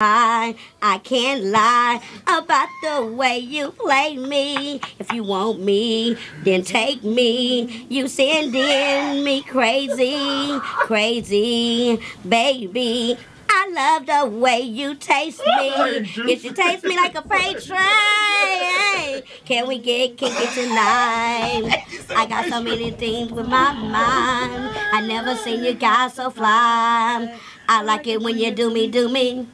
I, I can't lie about the way you play me. If you want me, then take me. You sending me crazy, crazy, baby. I love the way you taste me. If you taste me like a freight train, can we get kinky tonight? I got so many things with my mind. I never seen you guys so fly. I like it when you do me, do me.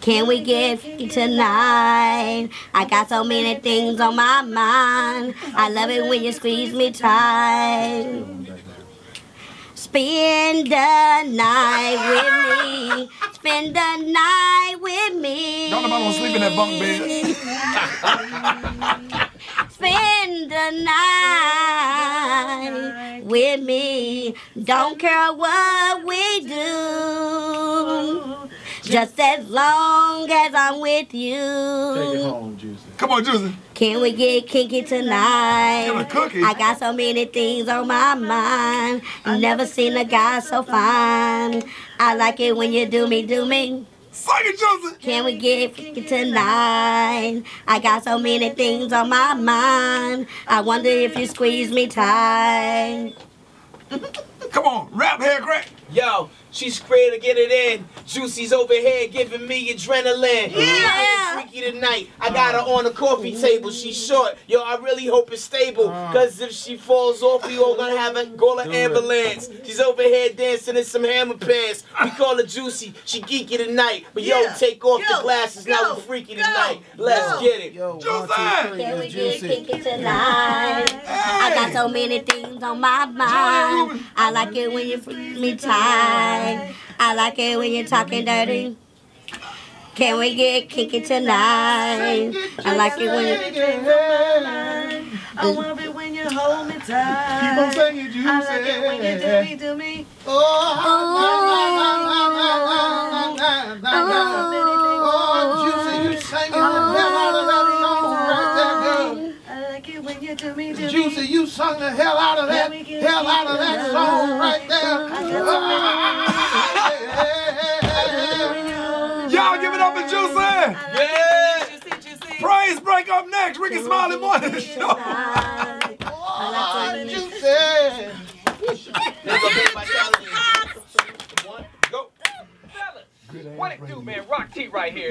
Can we get tonight? I got so many things on my mind. I love it when you squeeze me tight. Spend the night with me. Spend the night with me. Don't nobody want to sleep in that bunk bed. Spend the night with me. Don't care what we do. Just as long as I'm with you. Take it home, Juicy. Come on, Juicy. Can we get kinky tonight? Get a cookie. I got so many things on my mind. Never seen a guy so fine. I like it when you do me, do me. Sing it, Juicy. Can we get kinky tonight? I got so many things on my mind. I wonder if you squeeze me tight. Come on, rap hair crack. Yo, she's ready to get it in. Juicy's over here giving me adrenaline. Yeah. Freaky tonight. I got her on the coffee table. She's short. Yo, I really hope it's stable. Uh. Cause if she falls off, we all gonna have a call an ambulance. She's over here dancing in some hammer pants. We call her Juicy. She geeky tonight. But yo, Yeah. take off Yo, the glasses. go, now We're freaky go, tonight. Let's go. get it. Yo, one, Juicy. two, three, Can we it's get Juicy. kinky tonight? I got so many things on my mind. I like it when you freak me tight. I like it when you're talking dirty. Can we get kinky tonight? I like it when I love it when you hold me tight. Keep on singing, Juicy. I like it when you do me, do me. Oh, Juicy, you singing the hell out of that song right there, girl. I like it when you do me, do me. Juicy, you sung the hell out of that, hell out of that song right give it up for Juicy. Yeah. Juicy, juicy. Praise break up next. Rickey Smiley Morning Show. Oh, Juicy. Let's go make my challenge. One, go. Fellas, what it do, man? Rock T right here.